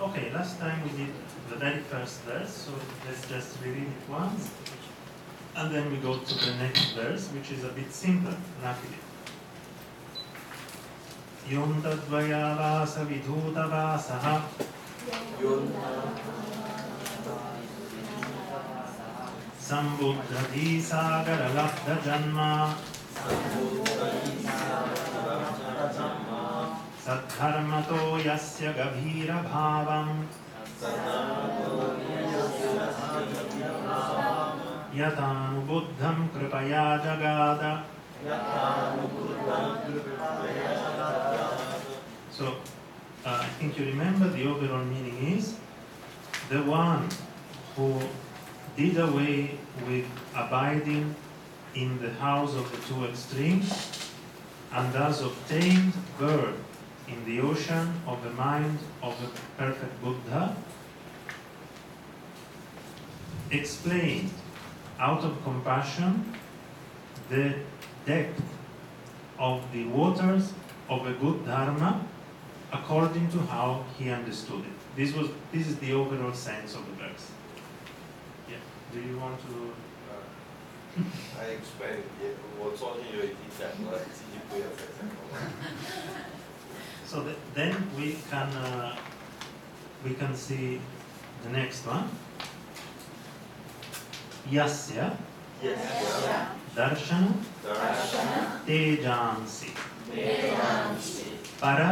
Okay, last time we did the very first verse, so let's just reread it once. And then we go to the next verse, which is a bit simpler, luckily. योऽन्तद्वयावासविधूतवासः सम्बुद्धधीसागरलब्धजन्मा सद्धर्मतो यस्य गभीरभावम् यथानुबुद्धं कृपया जगाद So, uh, I think you remember the overall meaning is the one who did away with abiding in the house of the two extremes and thus obtained birth in the ocean of the mind of the perfect Buddha, explained out of compassion the depth of the waters of a good dharma according to how he understood it. This was this is the overall sense of the verse. Yeah. Do you want to 呃 I explain 也我昨天有已经讲过，自己不要再讲了。 so th- then we can uh, we can see the next one. Yasya darshana tejansi para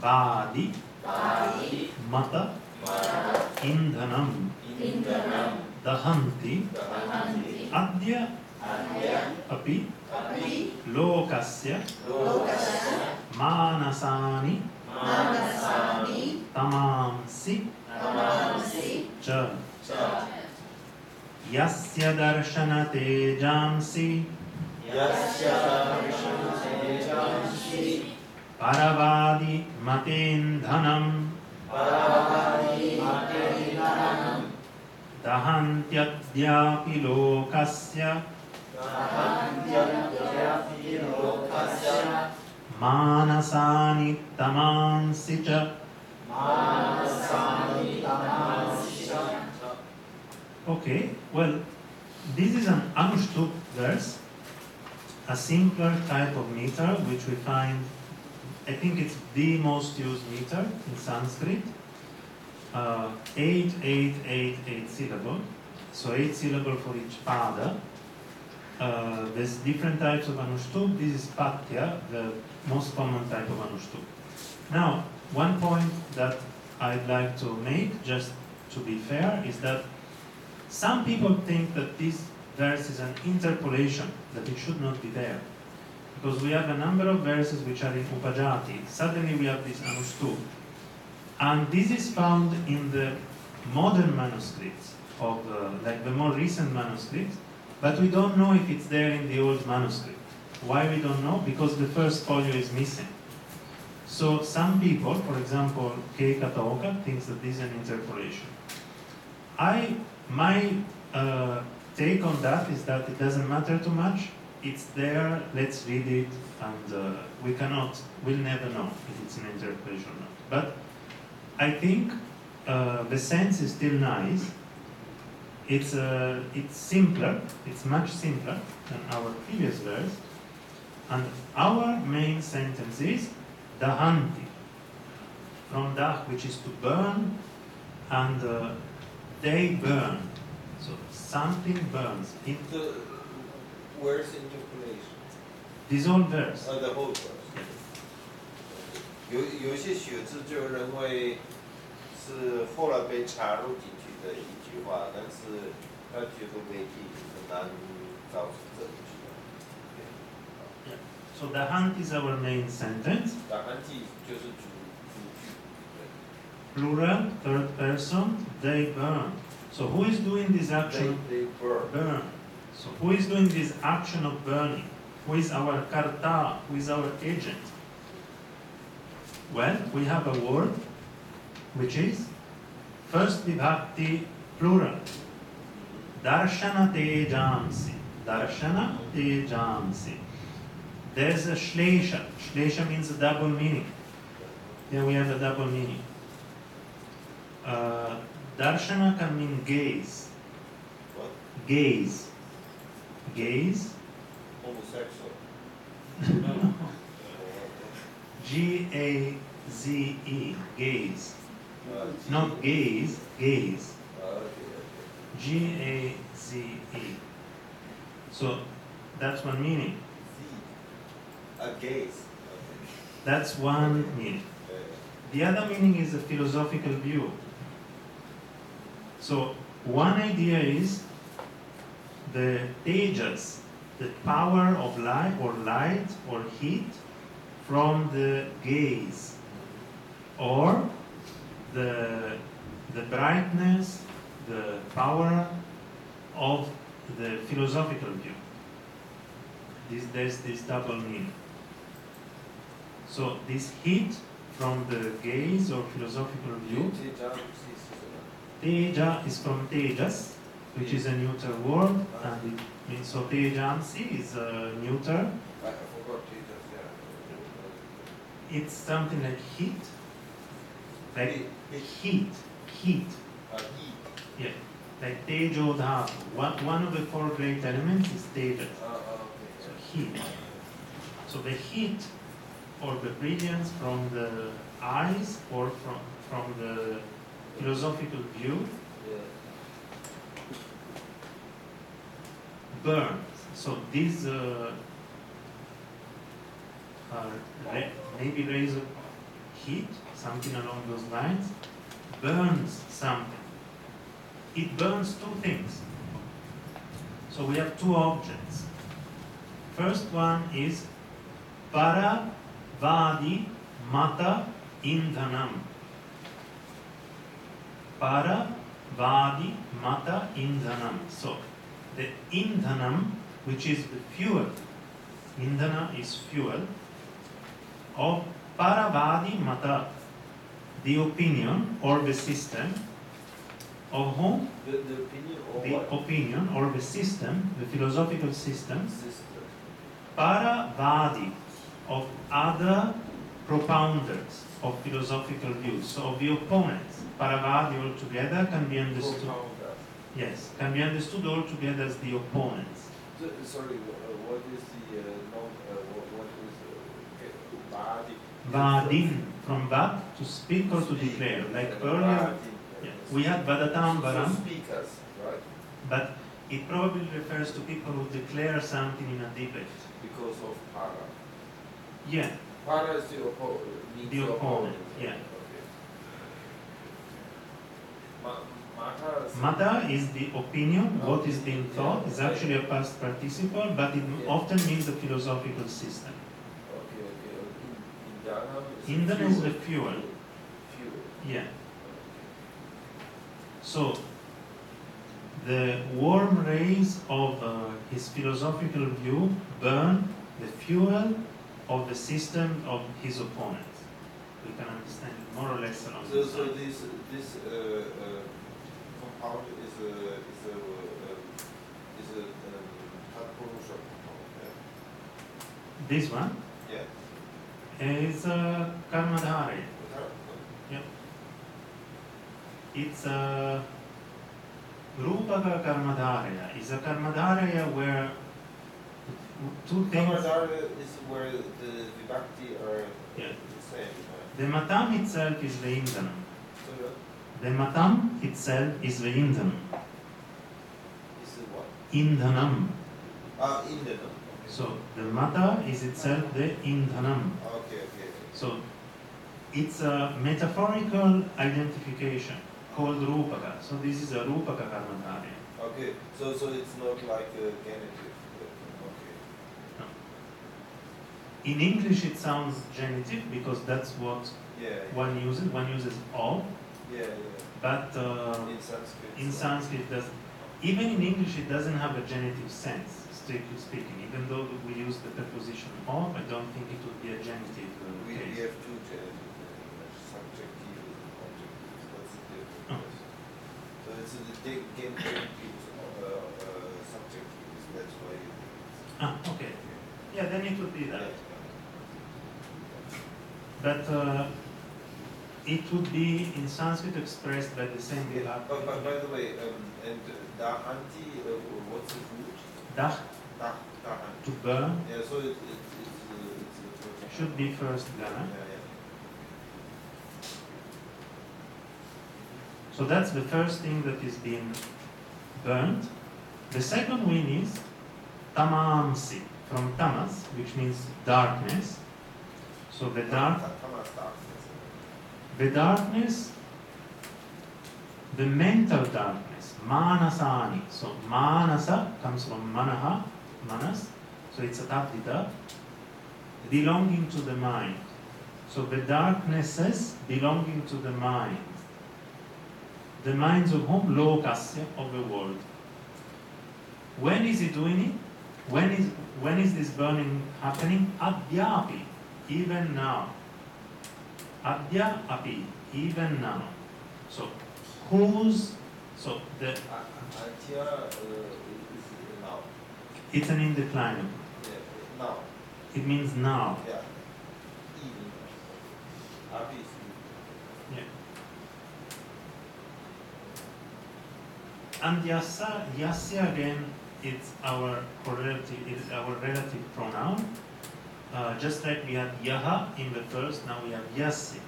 vadi mata indhanam dahanti adya api lokasya मानसानि। मानसानि। तमांसि। तमांसि। च। च यस्य दर्शनतेजांसि। यस्य दर्शनतेजांसि। परवादि मतेन्धनम् दहन्त्यद्यापि लोकस्य। दहन्त्यद्यापि मानसानि तमांसि च Okay, well, this is an Anushtup verse, a simpler type of meter which we find, I think it's the most used meter in Sanskrit. Uh, eight, eight, eight, eight syllable. So eight syllable for each pada. Uh, there's different types of Anushtup. This is Pathya, the most common type of Anushtup. Now, one point that I'd like to make, just to be fair, is that some people think that this verse is an interpolation, that it should not be there. Because we have a number of verses which are in Upajati. Suddenly we have this Anushtup. And this is found in the modern manuscripts of, uh, like the more recent manuscripts, but we don't know if it's there in the old manuscript. Why we don't know? Because the first folio is missing. So some people, for example, Kei Kataoka, thinks that this is an interpolation. I, my uh, take on that is that it doesn't matter too much. It's there, let's read it, and uh, we cannot, we'll never know if it's an interpolation or not. But I think uh, the sense is still nice. It's, uh, it's simpler, it's much simpler than our previous verse. And our main sentence is dahanti, from dah, which is to burn, and uh, they burn. So something burns. In The where's interpolation? this whole verse. 呃，the whole verse。有有一些学者就认为是后来被插入进去的一 so dahanti is our main sentence. Plural, third person, they burn. So who is doing this action? they burn Burn. So who is doing this action of burning? Who is our karta? Who is our agent? Well, we have a word which is first vibhakti plural. Darshana tejamsi. Darshana tejamsi. There's a shlesha. Shlesha means a double meaning. Here we have a double meaning. Uh, darshana can mean gaze. What? Gaze. Gaze. Homosexual. G A Z E. Gaze. Uh, Not gaze, gaze. G A Z E. So that's one meaning. Z. A gaze. That's one meaning. The other meaning is a philosophical view. So one idea is the tejas, the power of light or light or heat from the gaze, or the, the brightness, the power of the philosophical view. This, there's this double meaning. So this heat from the gaze or philosophical view, Teja is from tejas, which is a neuter word, and it means so tejansi is a neuter. I I forgot Teja, yeah. It's something like heat, like Heat, heat. heat, Uh, heat. Yeah, like tejo dhatu. One, one of the four great elements is tejas, Uh, so heat. So the heat or the brilliance from the eyes or from, from the philosophical view burns. So these uh, are maybe rays of heat, something along those lines, burns something. It burns two things. So we have two objects. First one is para vadi mata indhanam. Para vadi mata indhanam. So the indhanam, which is the fuel, indhana is fuel, of paravadi mata, the opinion or the system of whom? The, the opinion or The what? opinion or the system, the philosophical system, Sister. paravadi, of other propounders of philosophical views, so of the opponents. Paravadi altogether can be understood, yes, can be understood altogether as the opponents. So- Sorry, uh, what is the, uh, nom, uh, what, is, uh, Vadi? Vadin, from that to speak or to declare. Like earlier, Vadi, yeah, yes. We had Vadatam So speakers, right? but it probably refers to people who declare something in a debate. Because of para. Yeah, Para is the oppo, means The opponent, opponent. yeah. Ma, mata. is- Mata is the opinion, what is being thought, is actually a past participle, but it often means the philosophical system. Okay, okay. In, Indana is the fuel. Fuel. Yeah. So, the warm rays of uh, his philosophical view burn the fuel of the system of his opponents. We can understand it more or less along So, this so this, this, uh, uh, compound is a, is a, uh, is a, um, This one yeah? Yeah. is uh, Karmadharaya. It's a Rupaka Karmadharaya. It's a Karmadharaya where two things. Kamadara is where the vibhakti are Yeah. the same, right? The matam itself is the Indhanam. Uh, The matam itself is the Indhanam. is it what? Indhanam. Ah, Indana. So the mata is itself the Indhanam. Okay, okay. So it's a metaphorical identification called Rupaka. So this is a Rupaka Karmadharaya. Okay, so, so it's not like a genitive, okay. In English it sounds genitive because that's what Yeah, one uses. One uses of, yeah, yeah. but uh, In Sanskrit. in Sanskrit does even in English it doesn't have a genitive sense, strictly speaking. Even though we use the preposition of, I don't think it would be a genitive uh, We, we case. have two genitives, uh, subjective and objective, that's the difference. So it's the ge- gen- genitive, uh, uh, subjective, that's why it- Ah, okay. Yeah, then it would be that. But uh, it would be in Sanskrit expressed by the same Yeah. vibha. Oh, by, by the way, um, and dahanti, uh, what's the root? Dah Da, dahanti. to burn Yeah, so it, it, it's, uh, it's, it's should be first Yeah, yeah. So that's the first thing that is being burnt. The second one is tamamsi, from tamas, which means darkness. So the dark, darkness. the darkness, the mental darkness, manasani. So manasa comes from manaha, manas. So it's a taddhita, belonging to the mind. So the darknesses belonging to the mind. The minds of whom? Lokasya, of the world. When is he doing it? When is, when is this burning happening? Adyapi, even now. Adya api, even now. So, whose, so the, Adya, uh, is now. it's an indeclinable. Yeah, now. It means now. Yeah. Even is even. Yeah. And yasya, again, it's our correlative, it's our relative pronoun. Uh, just like we had yaha in the first, now we have yasi,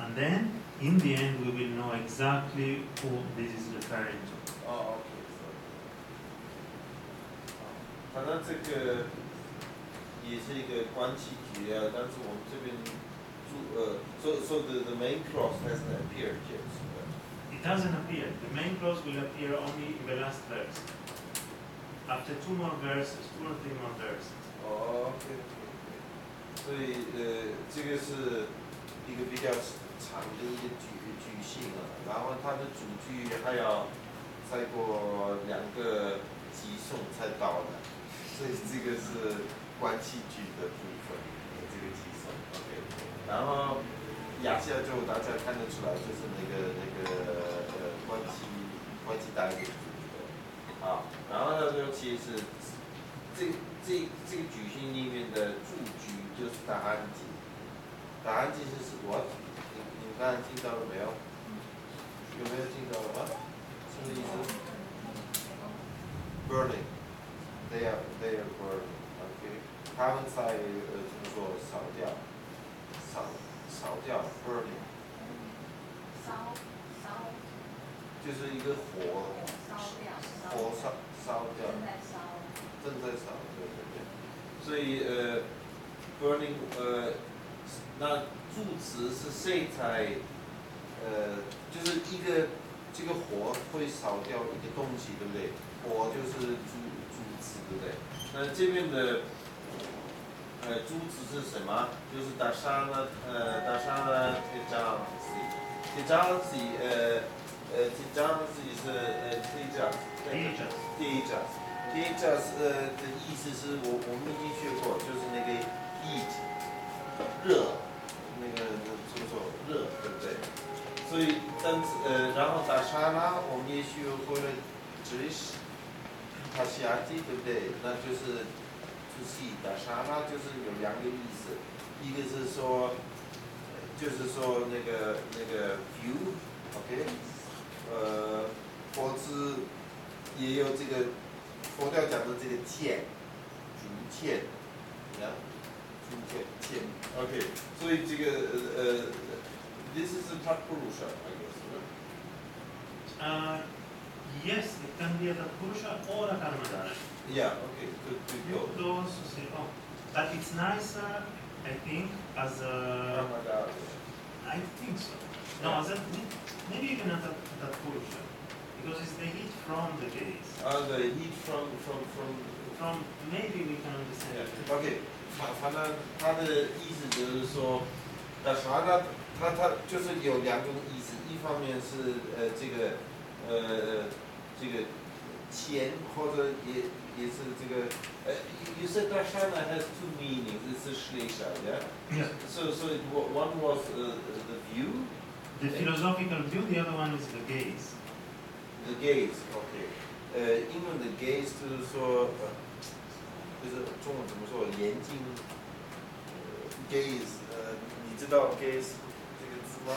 And then, in the end, we will know exactly who this is referring to. Oh, okay. So, so the the main clause hasn't appeared yet. It doesn't appear. The main clause will appear only in the last verse. After two more verses, two or three more verses. 哦，OK OK OK，所以呃，这个是一个比较长的一个句句性啊，然后它的主句还要再过两个集颂才到的，所以这个是关系句的部分，这个集颂，OK，然后 亚夏就大家看得出来，就是那个那个呃关系关系单元的，啊，然后呢就其实这这这个句型里面的主句就是答案句，答案句是什么？你你刚才听到了没有？有没有听到了吗？什么意思？Burning, they are they are burning. OK，他们在呃怎么说烧掉，烧烧掉 burning，烧烧就是一个火烧掉火烧烧掉。正在烧，正在烧，对对对。所以呃，burning 呃，那助词是谁在呃，就是一个这个火会烧掉一个东西，对不对？火就是助助词，对不对？那这边的呃助词是什么？就是打上了呃打上了这张纸这张纸呃呃这张纸是呃这张。Aegis. 第一张，第一张是呃的意思是我我们已经学过，就是那个 heat 热，那个怎么说热，对不对？所以但是呃，然后打沙拉我们也学过了地对不对？那就是就是 eat 打沙拉就是有两个意思，一个是说呃就是说那个那个 view，OK，、呃，或是也有这个佛教讲的这个见，逐见，你看，竹见见，OK，所以这个呃呃，this is a Tatpurusha, I guess, right? Uh, yes, it can be a Tatpurusha or a Karmadara. Yeah, okay, good, good You go. could also say, oh, but it's nicer, I think, as a, Ramadana. I think so. No, as a, maybe even as a Tatpurusha, because it's the heat from the gaze. Uh, the heat from from from From, maybe we can understand it. OK，反反正他的意思就是说，那啥呢？他他就是有两种意思，一方面是呃这个呃这个 钱或者也也是这个呃，you said that Darshana has two meanings. It's a shlesha, yeah. Yeah. So so it, one was uh, the view. The philosophical view. The other one is the gaze. The gaze. Okay. Uh, 呃，英文的 gaze 就是说呃，就是中文怎么说？眼睛。gaze，呃，你知道 uh, gaze 这个字吗？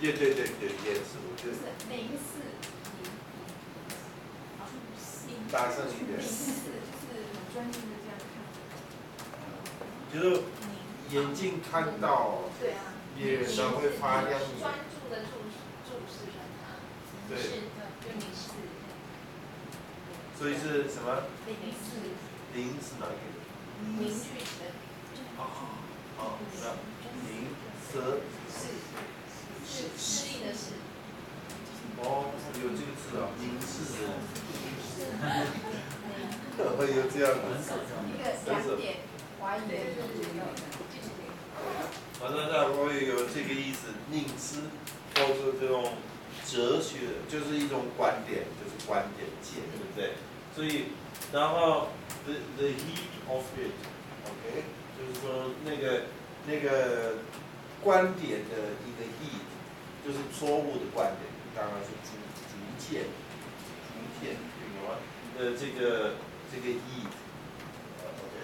对，对对对对烟视，我觉得是得零四零，大声一点。零四就是很专注的这样看，就是，眼睛看到对啊，别人然后会发亮专注的注视注视着他，对。是的，就零四，所以是什么？零四，零是哪一个？凝聚的。哦，好，那零蛇是是诗意的诗，哦，有这个字啊，凝视人，会有这样的。一个两点怀疑的左右的，反正在会有这个意思，凝视或者这种哲学，就是一种观点，就是观点见，对不对？所以，然后 the the heat of it，OK，、就是说那个那个观点的一个 heat，就是错误的观点，当然是逐逐渐逐渐，有吗？呃，这个这个 heat，呃，OK。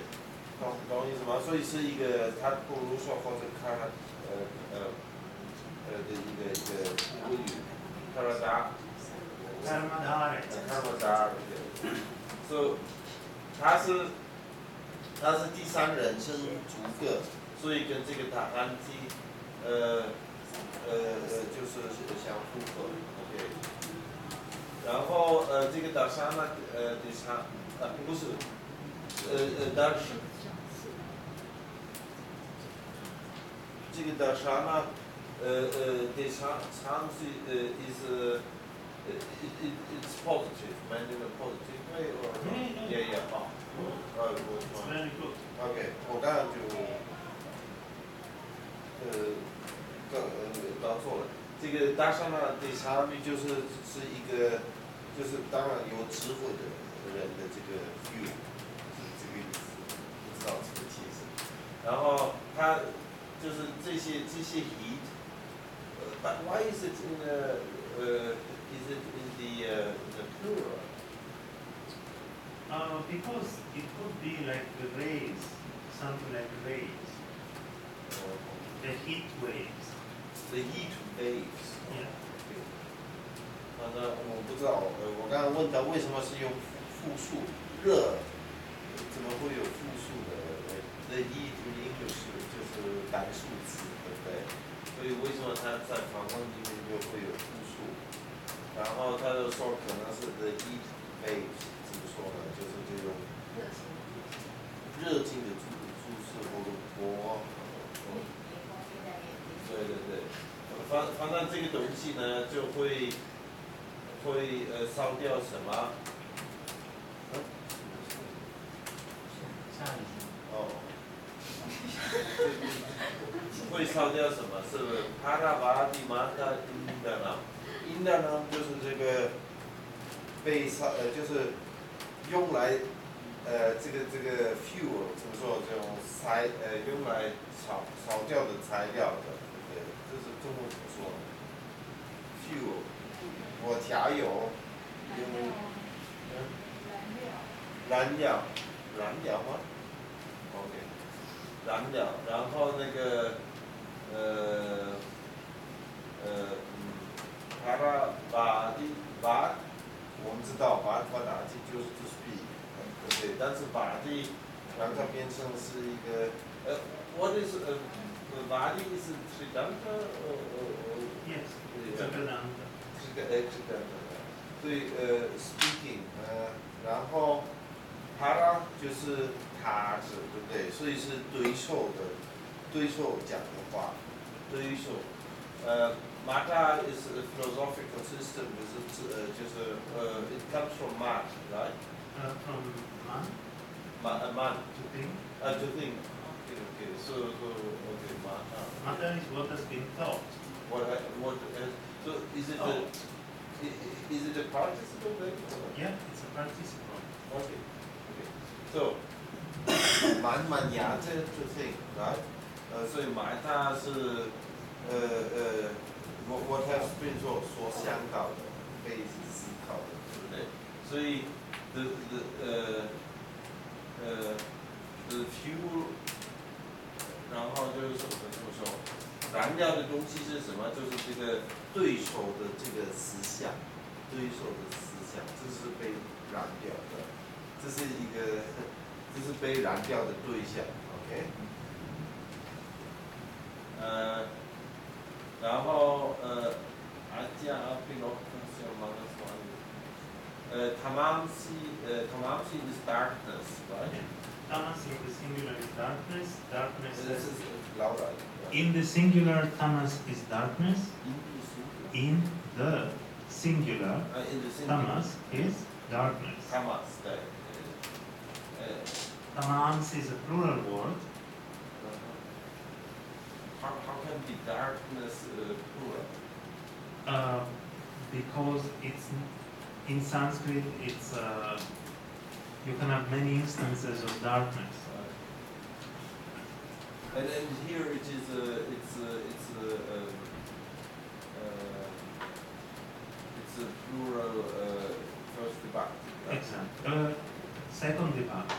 懂懂意思吗？所以是一个，它不如说或者看呃呃呃的一个一个物语，卡拉达.卡拉达对，所以它是它是第三人称逐个，所以跟这个打汉基呃呃呃就是相互。然后呃这个打沙呢呃第三啊不是呃呃打是。这个的啥呢？呃呃，对长长是呃，is 呃，it it it's positive, mainly positive way or Yeah, yeah. yeah yeah 哦，呃，我 It's 我 very good. OK，我刚刚就呃刚呃搞错了。这个大上呢，对差别就是是一个，就是当然有智慧的人的这个 view，是这个意思，不知道怎么解释。然后他就是这些这些 heat，呃，but why is it in the 呃、is it in the 呃、the plural？ Uh, because it could be like the rays, something like rays, the heat waves. The heat waves。Yeah. 反正我不知道，呃，我刚刚问他为什么是用复数热，怎么会有复数的？呃，the heat in English 就是单数词，对不对？所以为什么他在访问里面就会有复数？然后他就说可能是 the heat waves，怎么说呢？就是这种热情热劲的注注视或者波。对对对，反反正这个东西呢，就会会呃烧掉什么？嗯哦，会烧掉什么？是不是？帕拉瓦蒂玛达因的呢？因的呢，就是这个被烧呃，就是用来呃这个这个 fuel 怎么说？这种材呃用来烧烧掉的材料的，中国怎么说？fuel，我调油，因为，嗯，燃料，燃料吗？OK，燃料，然后那个，呃，呃，嗯，他把把的把，我们知道把把打进就是就是 B，对，但是把的，然后它变成是一个，呃，我的是呃。r i d a n t 呃呃呃 Yes. 对 It's a good answer. 是个 accident，对，呃，speaking，呃，然后 para 就是他是，对不对？所以是对手的，对手讲的话，对手，呃，mata is a philosophical system，就是呃，就是呃，it comes from mat, right? Uh, from man Ma, uh, man, to think. uh, to think. Uh, Okay, okay. So, so okay, mata. Matter is what has been thought. What, I- what, uh, so is it a, Oh. i- i- is it a participle then? or- Yeah, it's a participle. Okay. Okay. So 蛮蛮牙这这 thing, right? 呃，所以买它是呃呃，我我 have been 所所想到的，可以思考的，对不对？所以 the the 呃呃 the fuel， 然后就是什么怎么说？燃料的东西是什么？就是这个对手的这个思想，对手的思想，这是被燃掉的，这是一个，这是被燃掉的对象，OK？呃，然后呃，阿加阿比罗克西马拉斯呃，tamamsi 呃，tamamsi is darkness，right？tamas in the singular is darkness, darkness is in the singular tamas is darkness, in the singular uh, tamas is darkness. Tamas. Uh, uh, is a plural word. how, how can be darkness uh, plural? uh, because it's in Sanskrit it's uh, you can have many instances of darkness. And then here it is a, it's a, it's a, um, uh, it's a plural uh, first vibhakti. right? Exactly. Uh, second vibhakti.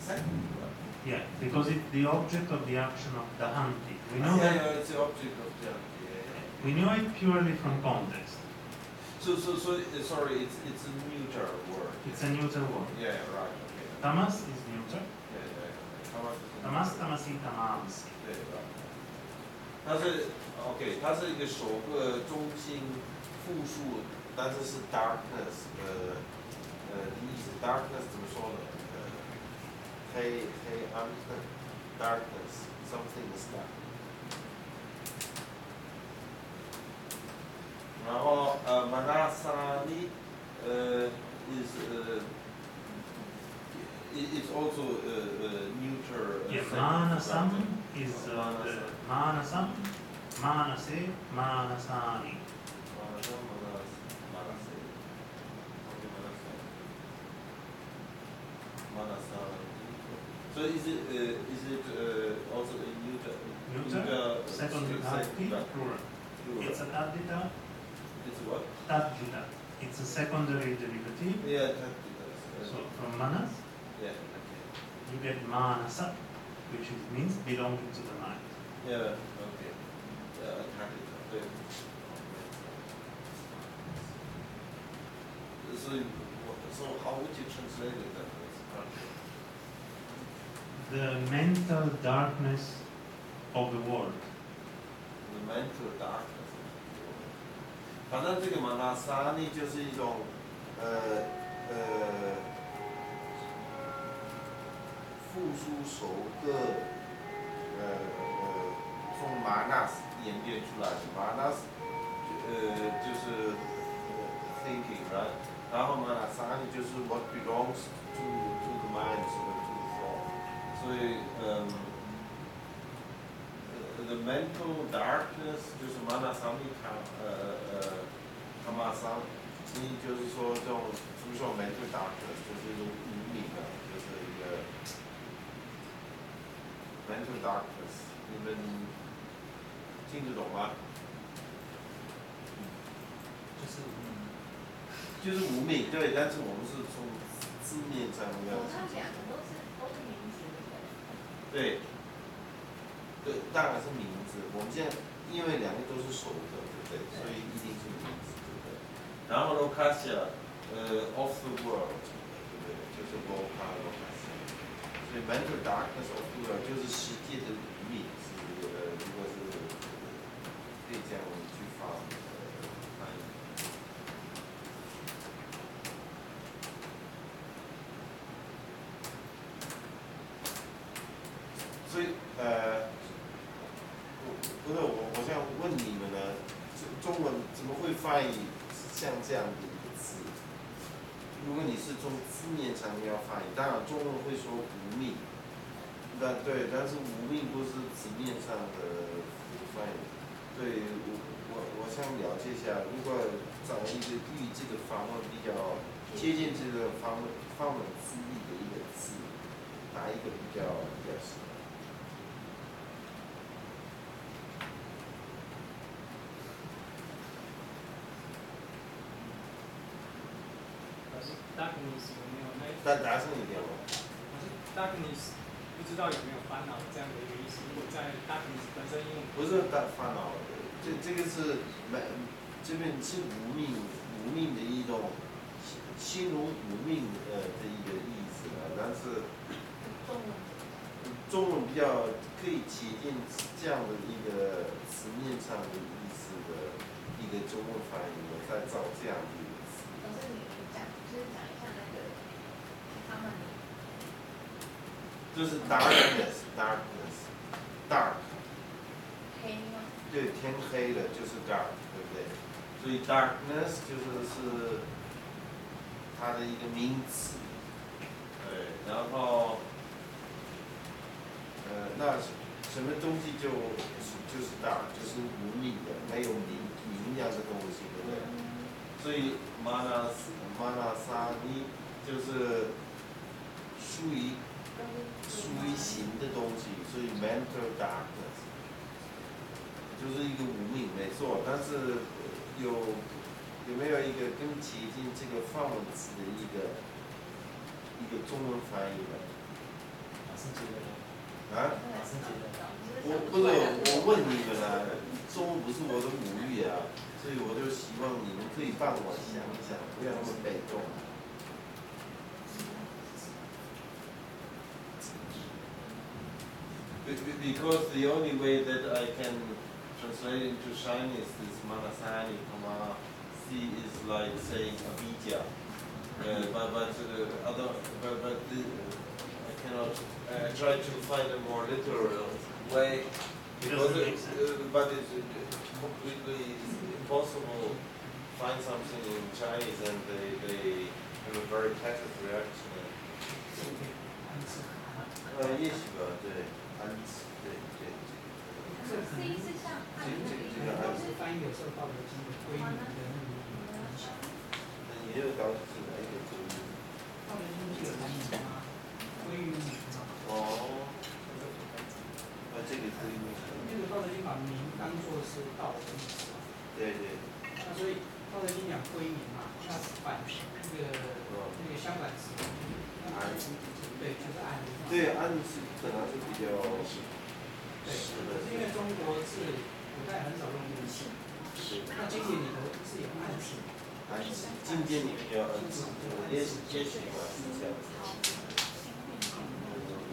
Second vibhakti. Yeah, because it's the object of the action of dahanti. We know yeah, that. yeah, it's the object of the yeah, yeah. We know it purely from context. So, so, so, uh, sorry, it's, it's a neuter word. It's a neuter word. Yeah, right, okay. Tamas is neuter. Yeah, yeah, yeah. Tamas is a Tamas neuter. tamasi tamamsi. 对吧？它是 OK，它是一个首个中心复数，但是是 darkness，呃呃的意思。darkness 怎么说呢？呃，黑黑暗的 darkness，something is dark。 然后呃，manasani 呃 is 呃 it is also uh, uh, neuter. Uh, Yeah, second manasam vibhakti. is uh, the manasam, manase, manasani. Manasam, manas, manase. Okay, manasam. Manasam. So is it uh, is it uh, also a neuter? Neuter, second vibhakti, vibhakti. plural. Plural. It's a tadvita, it's what? taddhita. It's a secondary derivative. Yeah, is. So from manas, yeah, okay. you get manasa, which is, means belonging to the mind. Yeah, okay. Yeah。So, so how would you translate it then? The mental darkness of the world. The mental darkness. 反正这个嘛，那沙尼就是一种，呃呃，复苏熟的，呃呃，从马纳斯演变出来的马纳斯，呃，就是、呃、thinking 然后嘛，那沙尼就是 what belongs to to the mind，to the thought，所以嗯。呃 the mental darkness 就是 manasami 卡呃呃 kamasa，所以就是说这种什么说 mental darkness 就是一种无明的，就是一个 mental darkness，你们听得懂吗？就是就是无名，对，但是我们是从字面上要我刚讲的都是都是名词，对不对？当然是名字。我们现在因为两个都是熟的，对不对？所以一定是名字，对不对？然后 locasia，呃，of the world，对不对？就是 local locasia。所以 mental darkness of the world 就是世界的无名，是呃，如果是可以这样去发呃翻译。所以呃，我不是我，我想问你们呢，中中文怎么会翻译像这样的一个字？如果你是从字面上要翻译，当然中文会说无命，但对，但是无命不是字面上的翻译。对我我我想了解一下，如果找一个与这个访问比较接近这个方方文字义的一个字，哪一个比较比较适合？Darkness 有没有那？但大声一点哦。可是 darkness 不知道有没有烦恼这样的一个意思。如果在 darkness 本身用不是大烦恼，这这个是没这边是无命无命的一种形容无命呃的一个意思啊，但是中文中文比较可以接近这样的一个词面上的意思的一个中文翻译，我在找这样的讲就是讲一下那个他们就是 darkness darkness dark，黑吗？对，天黑了就是 dark，对不对？所以 darkness 就是是它的一个名词，对，然后呃，那什么东西就就是 dark，就是无名的，没有名名样的东西，对不对？所以 mana mana 萨尼就是属于属于形的东西，所以 mental darkness 就是一个无名，没错。但是有有没有一个更接近这个范文词的一个一个中文翻译呢？老师觉得呢？啊？老师觉得？我不是我问你们啊，中文不是我的母语啊，所以我就希望你们可以帮我想一想，不要那么被动。Be- be- Because the only way that I can translate into Chinese this manasani, comma, si is like saying avidya. Uh, but but uh, other but but the, I cannot. I try to find a more literal way. It Because doesn't it, make sense. uh, but it's uh, completely impossible to find something in Chinese and they, they have a very passive reaction. 安置呃，也许吧，对，安子，对对对。 C 是像暗的一这个老个，师翻译有时候道德经的归名的那个影响。那你又搞进来一个主意。道德经不是有名吗？归于名吗？哦，那这个可以那个道德经把名当做是道的意思嘛， 对对，那所以道德经讲归名嘛，那反那个那个相反词，安对，就是暗嘛。对安是可能是比较对，是可是因为中国是古代很少用这个字，是那经典里头是有暗字，安子，经典里面叫安子，也许也许吧是这样子，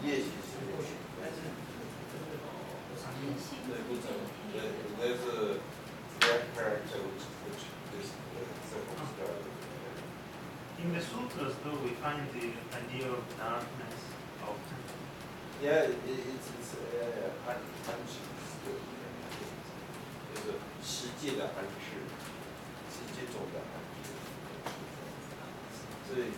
也许是，但是。对不正，对，there's a rare character which which is circumscribed. In the sutras, though, we find the idea of darkness often. Yeah, it, it's it's uh, 安安置，对，就是世界的安置，世界中的安置。所以，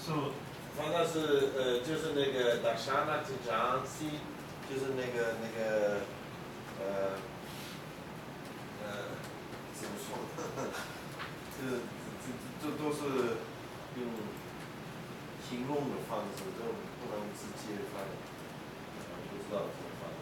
So 他那是呃，就是那个 Dakshana t i j a n s i 就是那个那个呃呃 这 这这这都是用形容的方式，这种不能直接翻译，呃不知道怎么翻译。